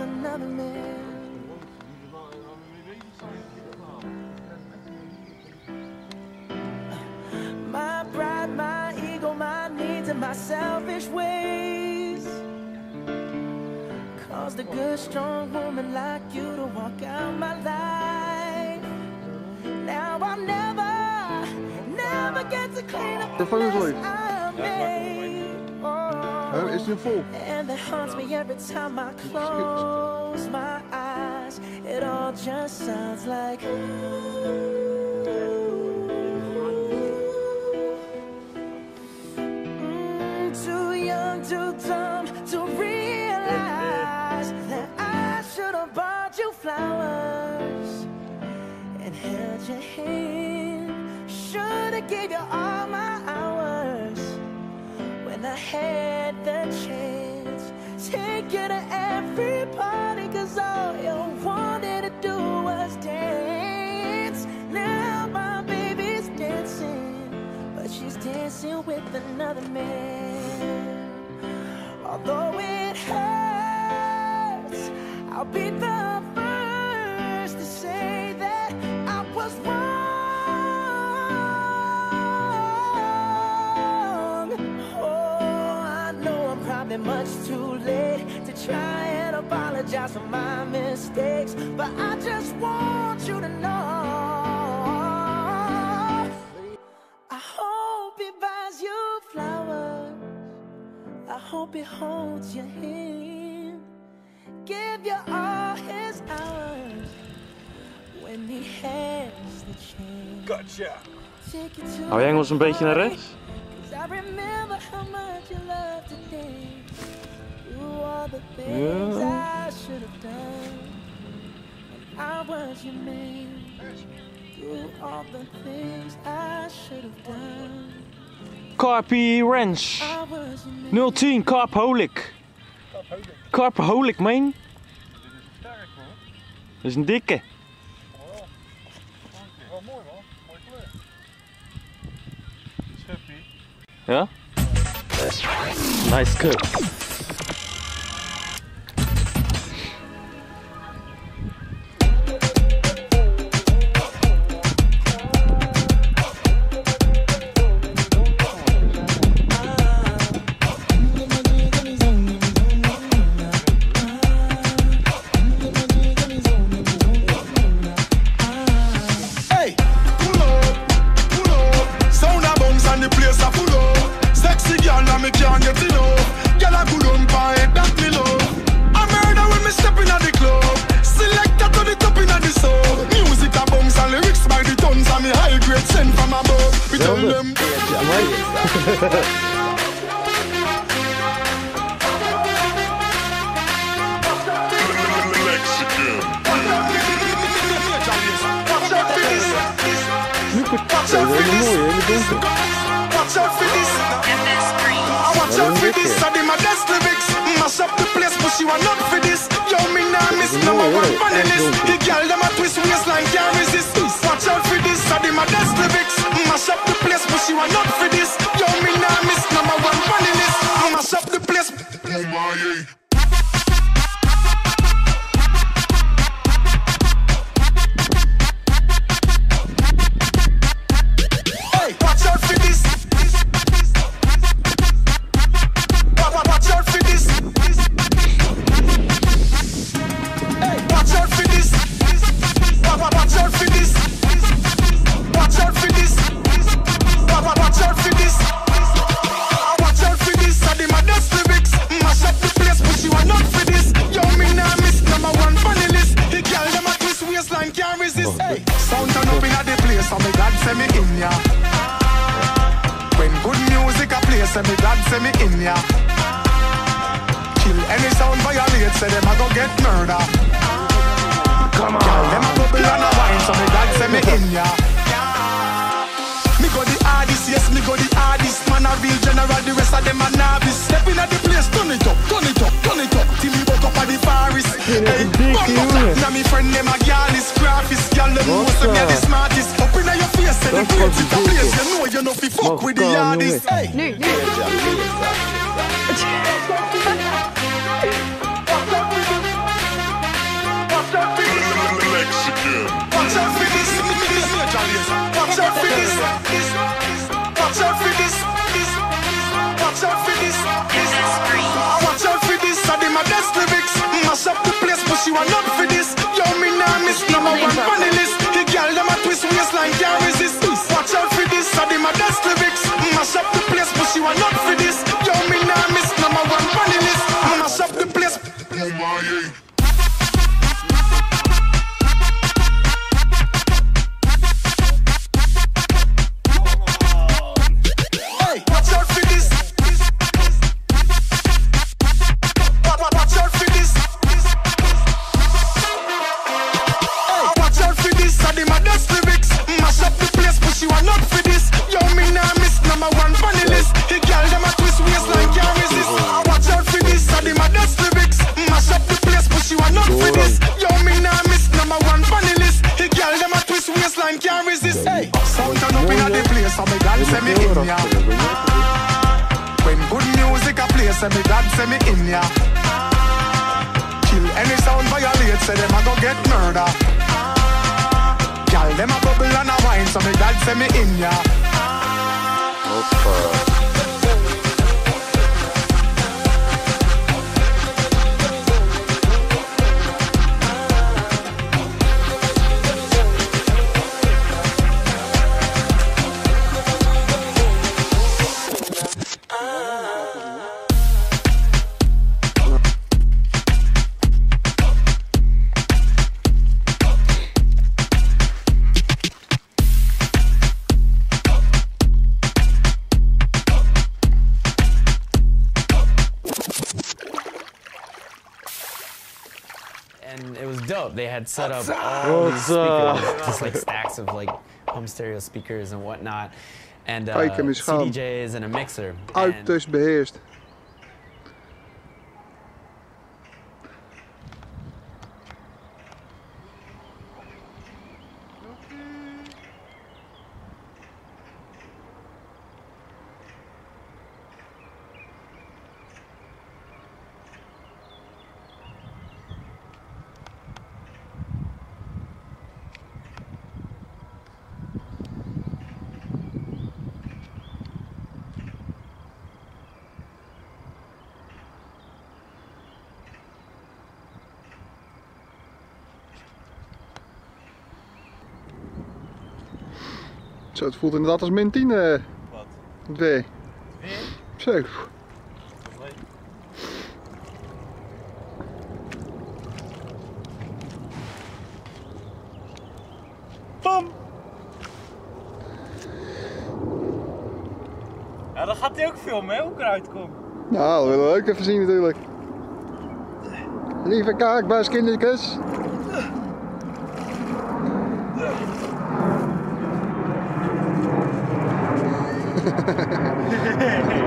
with another man. My pride, my ego, my needs, and my selfish ways caused a good, strong woman like you to walk out my life. Now I'll never, never get to clean up The mess I made. Oh, it's in full. And that haunts me every time I close my eyes. It all just sounds like. Mm, too young, too dumb to realize that I should have bought you flowers and held your hand. Should have gave you all my hours when I had the chance. Take you to every party, cause all you wanted to do was dance. Now my baby's dancing, but she's dancing with another man. Although it hurts, I'll be the apologize for my mistakes, but I just want you to know. I hope he buys you flowers. I hope he holds your hand. Give you all his hours when he has the chance. Gotcha. Take you to Hou jij ons een beetje naar rechts? Cause was your man. Do all the things I should have done. Carpi Ranch. I was your man. 010 Carpaholic. Carpaholic, man. Dat is een dikke. Oh, mooi man. Mooie kleur. Schuppie. Ja? Nice cut. Above. We tell them. Watch out for this. Watch out for this. I watch out for this. I did my best lyrics. Mash up the place, but she want not for this. Yo, me nah miss number one funny list. The girl them a twist waistline can't resist. Watch out for this. I did my best lyrics. Send me in ya. When good music a play, say me God send me in ya. Kill any sound violate, say them a go get murder. Come Girl, them a on. bubble and a wine, so me God send me in ya. Me go the hardest, yes, me go the hardest. Man a real general, the rest of them a novice. Step in at the place, turn it up, turn it up, turn it up. Till me woke up at the forest. Hey, bumbo jongen. clap. Now me friend them a girl is graphist. Girl them know say me a the eh? smartest. Up in your face, celebrate wat it a dik, place. joh. You know you know fi fuck Mag with the kan, hardest. jongen. Hey. Nu, nu. Watch out for this. Watch out for this. This. Watch out for this. This. Watch out for this. This. Watch out for this. I did my best lyrics. Mash up the place, but she want not for this. Yo, so me God send me in ya. When good music a play, say me God say me in ya. Kill any sound violate, say them a go get murder. Girl, them a bubble and a wine, so me God say me in ya. Hoppa. It was dope. They had set up all these What's up? speakers, just like stacks of like home stereo speakers and whatnot, and uh, Kijk hem eens gaan. CDJs and a mixer. And Uiterst beheerst. Zo, het voelt inderdaad als min 10. eh. Wat? Het weer. Zo. Pam! Ja, dan gaat hij ook filmen, hè, hoe ik eruit kom. Nou, dat willen we ook even zien natuurlijk. Lieve ハハハハ!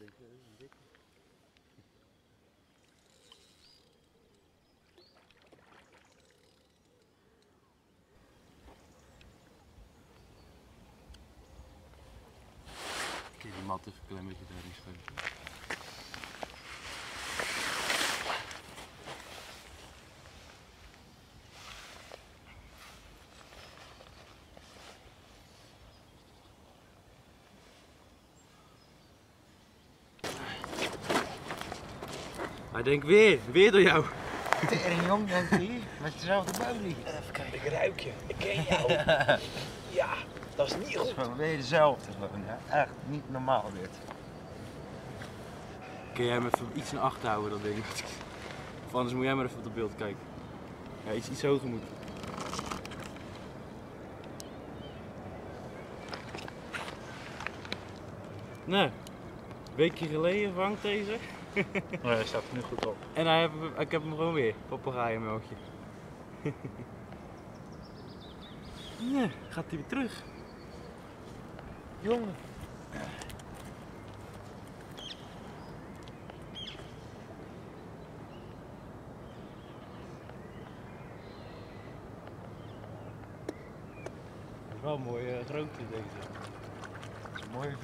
Kaakbaaskindertjes. Kijk, die mat even een klein beetje daarin schuiven. Hij denkt weer, weer door jou. Tering jong, denk je? Met dezelfde bolie. Even kijken, ik ruik je. Ik ken jou. ja, dat is niet Dat is goed. gewoon weer dezelfde gewoon, hè. Echt niet normaal dit. Kun jij hem even iets naar achter houden, dat ding? Of anders moet jij maar even op het beeld kijken. Ja, iets, iets hoger moet. Nee, een weekje geleden vangt deze. Nee, hij staat er nu goed op. En hij heb, ik heb hem gewoon weer, papegaaienmelkje. nee, gaat hij weer terug. Jongen. Wel een mooie grootte deze. Mooie